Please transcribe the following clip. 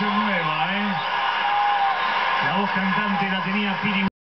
nueva, ¿eh? La voz cantante la tenía Piri